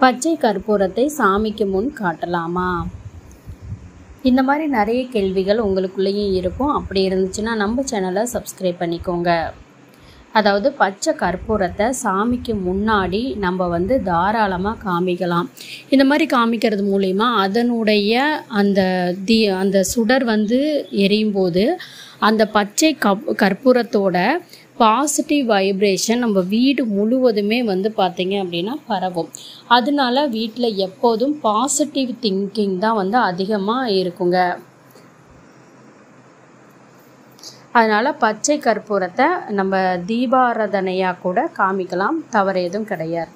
பச்சை கற்பூரத்தை சாமிக்கு முன் காட்டலாமா? இந்த மாதிரி நிறைய கேள்விகள் உங்களுக்குள்ளேயும் இருக்கும். அப்படி இருந்துச்சுன்னா நம்ம சேனலை சப்ஸ்கிரைப் பண்ணிக்கோங்க. அதாவது பச்சை கற்பூரத்தை சாமிக்கு முன்னாடி நம்ம வந்து தாராளமாக காமிக்கலாம். இந்த மாதிரி காமிக்கிறது மூலிமா அதனுடைய அந்த தி அந்த சுடர் வந்து எரியும் போது அந்த பச்சை கப் கற்பூரத்தோட பாசிட்டிவ் வைப்ரேஷன் நம்ம வீடு முழுவதுமே வந்து பார்த்திங்க அப்படின்னா பரவும். அதனால வீட்டில் எப்போதும் பாசிட்டிவ் திங்கிங் தான் வந்து அதிகமாக இருக்குங்க. அதனால் பச்சை கற்பூரத்தை நம்ம தீபாராதனையாக கூட காமிக்கலாம். தவறு எதுவும் கிடையாது.